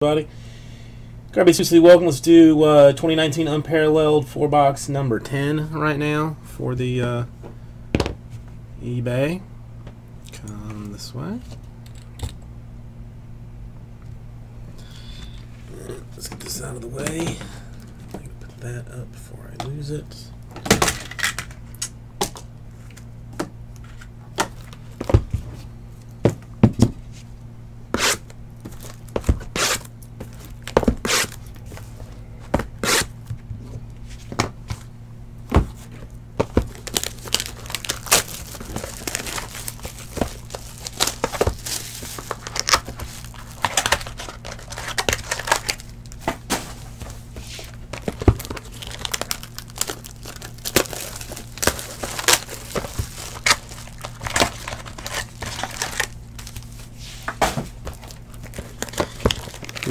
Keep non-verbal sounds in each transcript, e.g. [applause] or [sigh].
everybody. Garbage Suicide welcome. Let's do uh, 2019 Unparalleled 4 box number 10 right now for the uh, eBay. Come this way. Let's get this out of the way. Put that up before I lose it.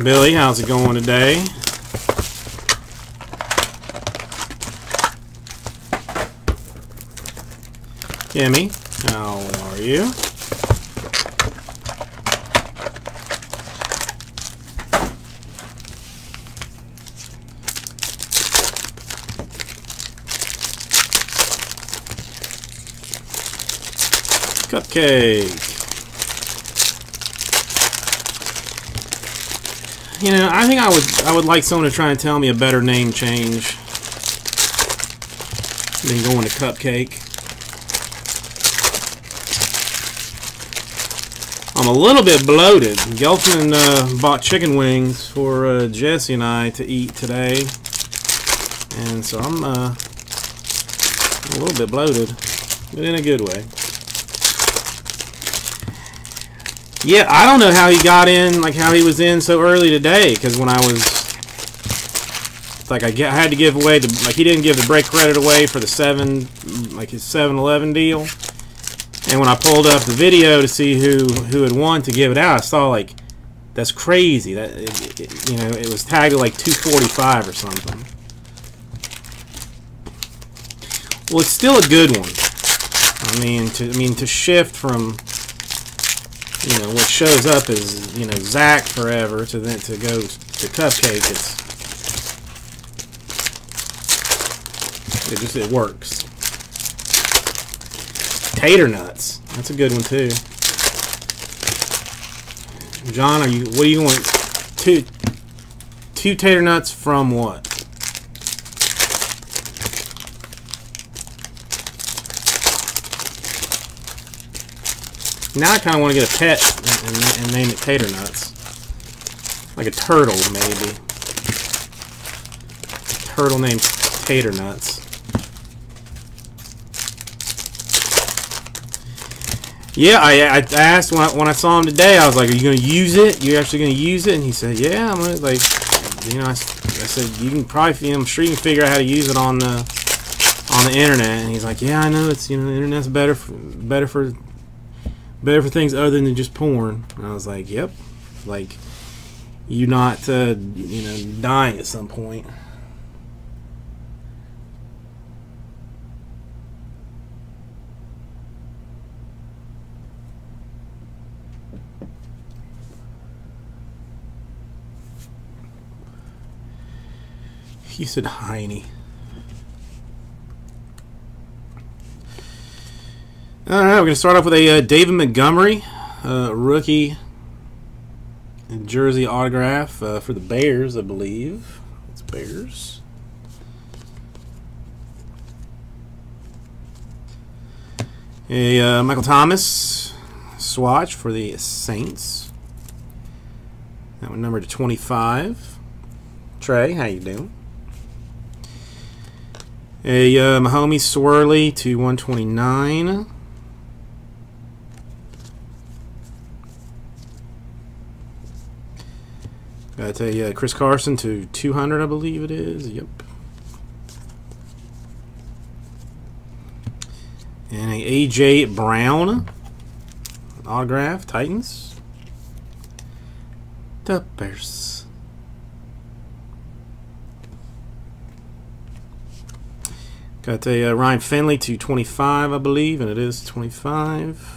Billy, how's it going today? Kimmy, how are you? Cupcake. You know, I think I would I would like someone to try and tell me a better name change than going to Cupcake. I'm a little bit bloated. Gelfman uh, bought chicken wings for uh, Jesse and I to eat today, and so I'm uh, a little bit bloated, but in a good way. Yeah, I don't know how he got in, like how he was in so early today. Because when I was, like, I, get, I had to give away the, like, he didn't give the break credit away for the seven, like his 7-Eleven deal. And when I pulled up the video to see who who had won to give it out, I saw like, that's crazy. That it, it, you know, it was tagged at like 245 or something. Well, it's still a good one. I mean, to I mean to shift from you know, what shows up is, you know, Zach forever to then to go to Cupcake. It's it just it works. Tater nuts. That's a good one too. John, are you what do you want? Two two tater nuts from what? Now I kind of want to get a pet and, and, and, name it Tater Nuts. Like a turtle, maybe. Turtle named Tater Nuts. Yeah, I, I asked when I, when I saw him today, I was like, are you going to use it? You're actually going to use it? And he said, yeah, I'm going to, like, you know, I, I said, you can probably, I'm sure you can figure out how to use it on the, on the internet. And he's like, yeah, I know, it's, you know, the internet's better for, better for better for things other than just porn. And I was like, yep. Like, you're not, uh, you know, dying at some point. He said Heine. All right, we're going to start off with a uh, David Montgomery uh, rookie jersey autograph uh, for the Bears, I believe. It's Bears. A uh, Michael Thomas swatch for the Saints. That one numbered to 25. Trey, how you doing? A uh, Swirly to 129. Got a uh, Chris Carson to 200, I believe it is. Yep. And a AJ Brown autograph, Titans. The Bears. Got a uh, Ryan Finley to 25, I believe, and it is 25.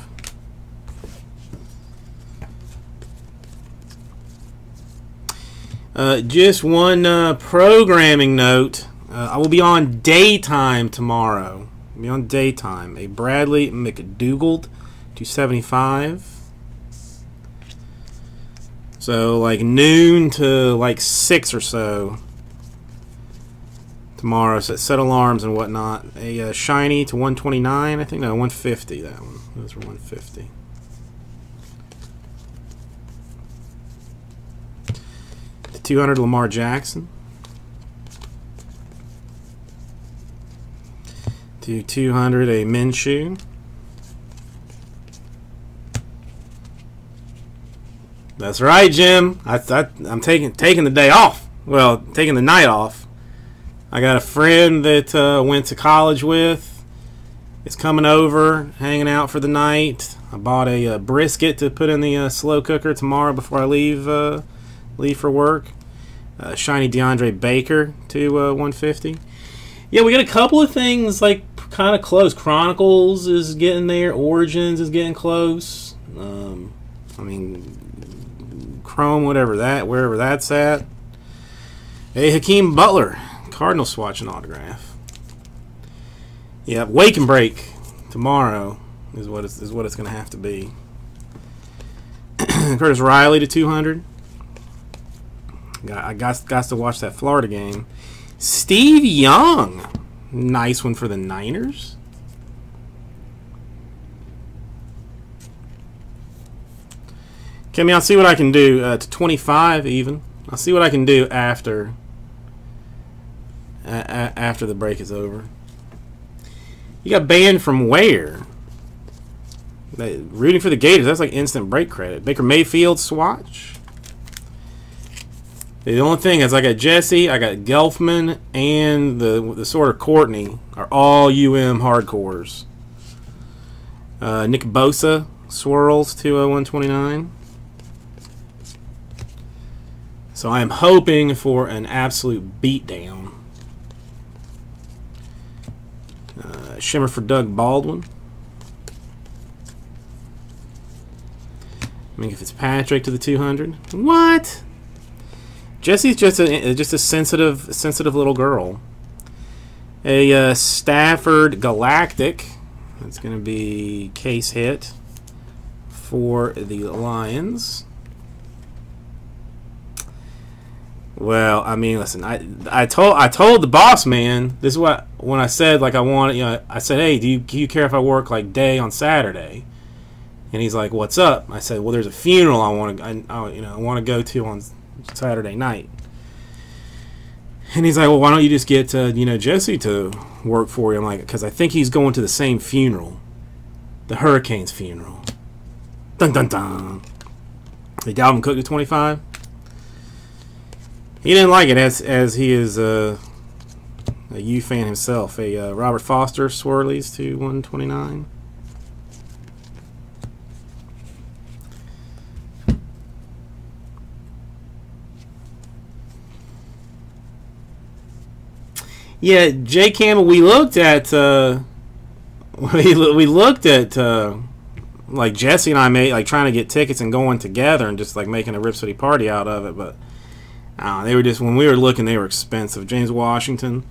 Uh, just one uh, programming note. Uh, I will be on daytime tomorrow. I'll be on daytime. A Bradley McDougald, 275. So like noon to like six or so tomorrow. So set alarms and whatnot. A uh, shiny to 129. I think no 150. That one. Those are 150. 200 Lamar Jackson. To 200 a Minshew. That's right, Jim. I, I, I'm taking taking the day off. Well, taking the night off. I got a friend that uh, went to college with. Is coming over, hanging out for the night. I bought a, uh, brisket to put in the uh, slow cooker tomorrow before I leave uh, leave for work. Uh, shiny DeAndre Baker to uh, 150. Yeah, we got a couple of things like kind of close. Chronicles is getting there. Origins is getting close. Um, I mean, Chrome, whatever that, wherever that's at. Hey, Hakeem Butler, Cardinal swatch and autograph. Yeah, wake and break tomorrow is what it's, is what it's going to have to be. [clears throat] Curtis Riley to 200. I got, got to watch that Florida game. Steve Young, nice one for the Niners. Kimmy, I'll see what I can do uh, to 25 even. I'll see what I can do after uh, after the break is over. You got banned from where? Rooting for the Gators. That's like instant break credit. Baker Mayfield swatch. The only thing is I got Jesse, I got Gelfman, and the the sort of Courtney are all UM hardcores. Uh, Nick Bosa swirls to 129. So I am hoping for an absolute beatdown. Uh, shimmer for Doug Baldwin. Minkah Fitzpatrick to the 200. What? Jesse's just a just a sensitive sensitive little girl. A uh, Stafford Galactic. That's going to be case hit for the Lions. Well, I mean, listen, I I told I told the boss man this is what when I said like I want you know I said hey do you do you care if I work like day on Saturday, and he's like what's up? I said well there's a funeral I want to I, I you know I want to go to on Saturday night, and he's like well why don't you just get uh, you know Jesse to work for you? I'm like because I think he's going to the same funeral, the Hurricanes funeral. Dun dun dun. Hey, Dalvin Cook to 25. He didn't like it as as he is uh, a U fan himself. A uh, Robert Foster swirlies to 129. Yeah, Jay Campbell. We looked at uh, [laughs] we we looked at uh, like Jesse and I made like trying to get tickets and going together and just like making a Rip City party out of it, but uh, they were just when we were looking, they were expensive. James Washington,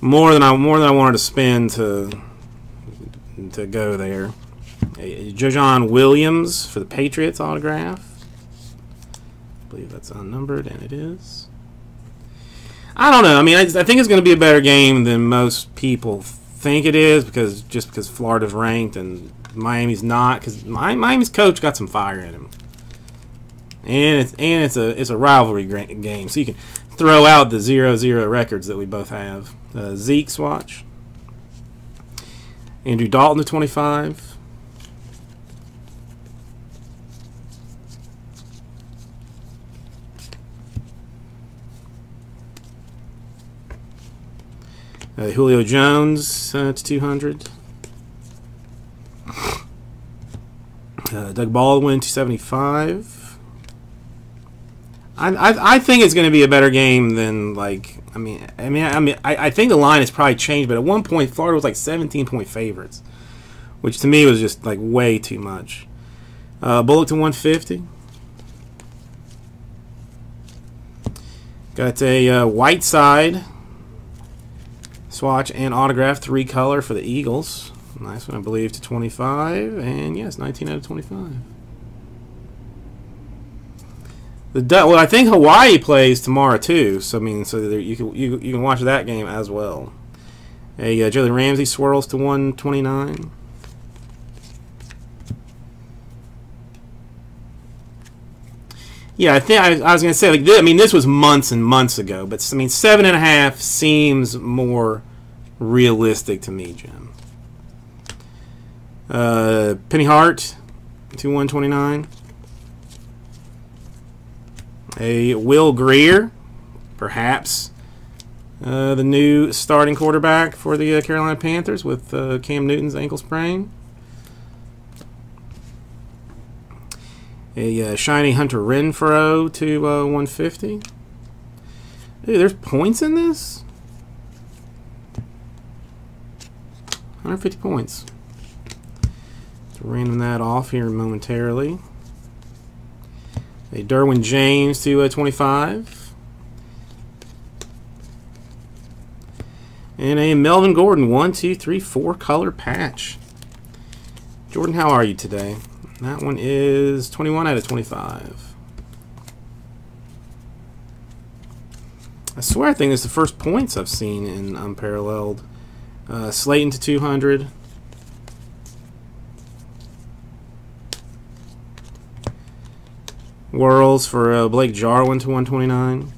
more than I more than I wanted to spend to to go there. Uh, Joejuan Williams for the Patriots autograph. I believe that's unnumbered, and it is. I don't know. I mean, I, I think it's going to be a better game than most people think it is because just because Florida's ranked and Miami's not because Miami's coach got some fire in him. And it's and it's a it's a rivalry game, so you can throw out the zero zero records that we both have. Uh, Zeke's watch. Andrew Dalton to 25. Uh, Julio Jones uh, to 200. Uh, Doug Baldwin 275. I, I, I think it's going to be a better game than like I mean I mean I mean I, I think the line has probably changed, but at one point Florida was like 17 point favorites, which to me was just like way too much. Uh, Bullock to 150. Got a uh, Whiteside swatch and autograph, three color for the Eagles. Nice one, I believe, to 25. And yes, 19 out of 25. The well, I think Hawaii plays tomorrow too. So I mean, so there, you can you, you can watch that game as well. A uh, Jalen Ramsey swirls to 129. Yeah, I think I, I was gonna say like I mean this was months and months ago, but I mean seven and a half seems more realistic to me, Jim. Uh, Penny Hart to one twenty nine. A Will Grier, perhaps uh, the new starting quarterback for the uh, Carolina Panthers with uh, Cam Newton's ankle sprain. A uh, shiny Hunter Renfrow to uh, 150. Dude, there's points in this? 150 points. Let's random that off here momentarily. A Derwin James to uh, 25. And a Melvin Gordon, one, two, three, four color patch. Jordan, how are you today? That one is 21 out of 25. I swear I think it's the first points I've seen in Unparalleled. Uh, Slayton to 200. Whirls for uh, Blake Jarwin to 129.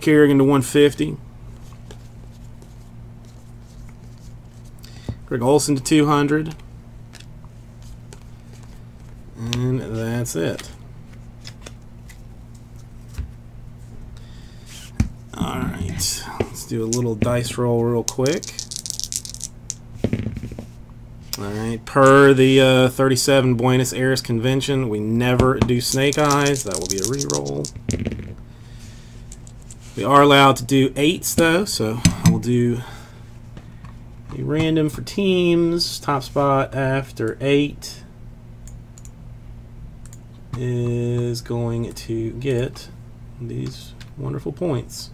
Kerrigan to 150. Greg Olsen to 200. And that's it. Alright, let's do a little dice roll real quick. Alright, per the uh, 37 Buenos Aires Convention, we never do snake eyes. That will be a re-roll. We are allowed to do eights though, so I will do a random for teams. Top spot after eight is going to get these wonderful points.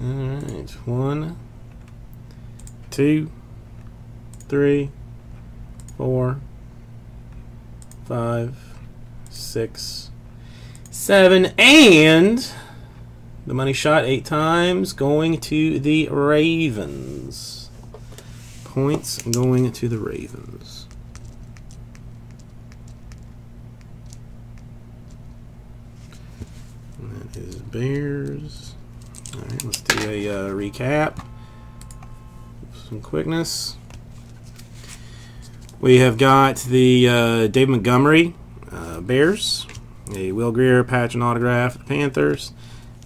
All right, one, two, three, four, five, six, seven, and the money shot eight times going to the Ravens. Points going to the Ravens. And that is Bears. All right, let's do a uh, recap. Some quickness. We have got the uh, Dave Montgomery uh, Bears, a Will Grier patch and autograph Panthers,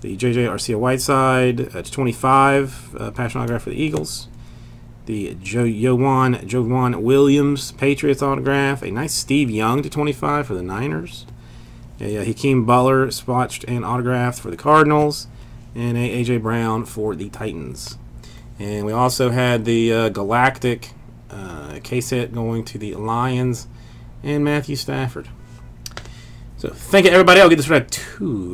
the JJ Arcega Whiteside uh, 25 uh, patch and autograph for the Eagles, the jo Williams Patriots autograph, a nice Steve Young to 25 for the Niners, a uh, Hakeem Butler spotched and autographed for the Cardinals, and a AJ Brown for the Titans. And we also had the uh, Galactic uh, case hit going to the Lions and Matthew Stafford. So thank you, everybody. I'll get this right two.